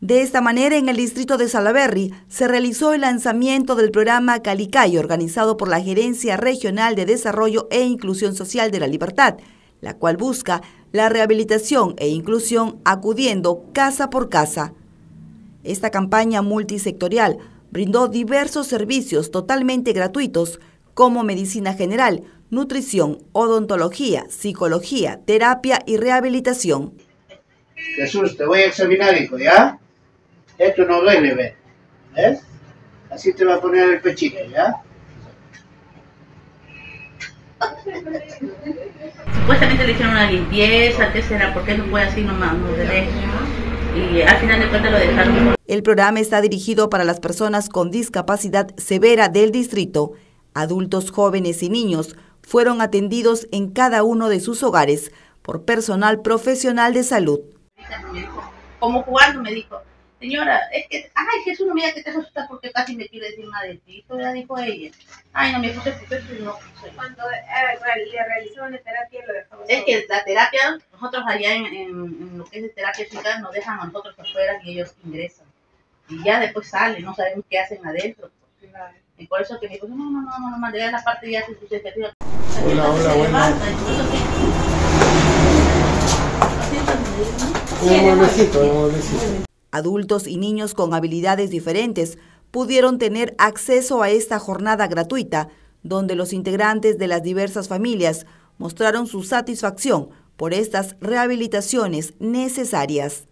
De esta manera, en el distrito de Salaberry se realizó el lanzamiento del programa Calicay, organizado por la Gerencia Regional de Desarrollo e Inclusión Social de la Libertad, la cual busca la rehabilitación e inclusión acudiendo casa por casa. Esta campaña multisectorial brindó diversos servicios totalmente gratuitos como medicina general, nutrición, odontología, psicología, terapia y rehabilitación. Jesús, te voy a examinar, hijo, ¿ya? Esto no duele, ¿ves? ¿Ves? Así te va a poner el pechito, ¿ya? Supuestamente le hicieron una limpieza, ¿qué será? ¿Por qué no fue así nomás? No y al final de cuentas lo dejaron. El programa está dirigido para las personas con discapacidad severa del distrito. Adultos, jóvenes y niños fueron atendidos en cada uno de sus hogares por personal profesional de salud. Como jugando me dijo, señora, es que, ay Jesús, no mira que te asustas porque casi me quiere encima de ti, ya dijo ella. Ay, no me puse y no. Cuando eh, le realizó la terapia lo dejamos. Es que la terapia, nosotros allá en, en, lo que es de terapia física, nos dejan a nosotros afuera y ellos ingresan. Y ya después salen, no sabemos qué hacen adentro. Y por eso que me dijo, no, no, no, no, no, mandé a la parte ya de sus Hola, hola, buenas. Un mueblecito, un mueblecito. Adultos y niños con habilidades diferentes pudieron tener acceso a esta jornada gratuita, donde los integrantes de las diversas familias mostraron su satisfacción por estas rehabilitaciones necesarias.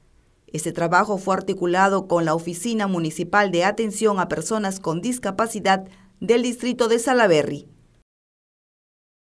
Este trabajo fue articulado con la Oficina Municipal de Atención a Personas con Discapacidad del Distrito de Salaberry.